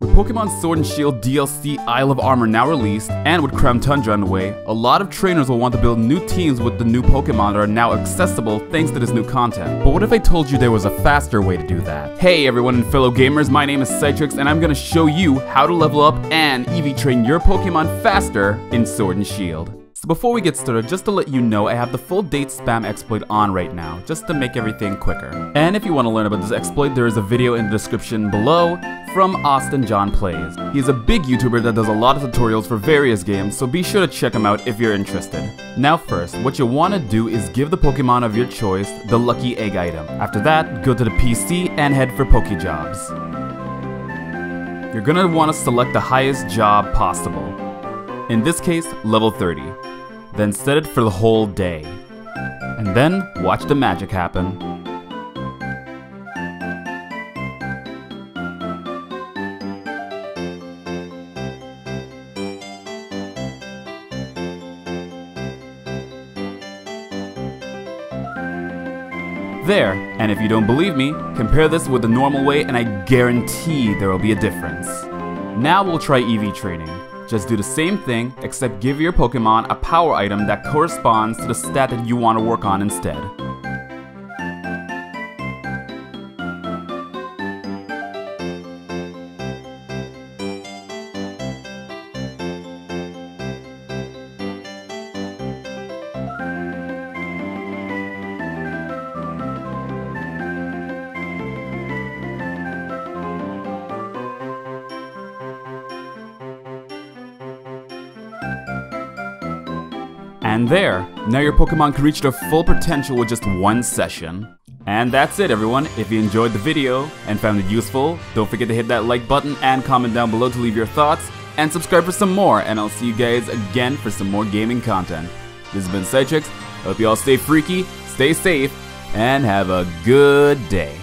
With Pokemon Sword and Shield DLC Isle of Armor now released, and with Crown Tundra on the way, a lot of trainers will want to build new teams with the new Pokemon that are now accessible thanks to this new content. But what if I told you there was a faster way to do that? Hey everyone and fellow gamers, my name is Psytrix and I'm gonna show you how to level up and EV train your Pokemon faster in Sword and Shield. So before we get started, just to let you know, I have the full date spam exploit on right now, just to make everything quicker. And if you want to learn about this exploit, there is a video in the description below from Austin John Plays. He's a big YouTuber that does a lot of tutorials for various games, so be sure to check him out if you're interested. Now first, what you want to do is give the Pokemon of your choice the lucky egg item. After that, go to the PC and head for Pokejobs. You're gonna want to select the highest job possible. In this case, level 30 then set it for the whole day. And then watch the magic happen. There, and if you don't believe me, compare this with the normal way and I guarantee there will be a difference. Now we'll try EV training. Just do the same thing, except give your Pokemon a power item that corresponds to the stat that you want to work on instead. And there, now your Pokemon can reach their full potential with just one session. And that's it everyone, if you enjoyed the video and found it useful, don't forget to hit that like button and comment down below to leave your thoughts, and subscribe for some more, and I'll see you guys again for some more gaming content. This has been Psytrix, hope you all stay freaky, stay safe, and have a good day.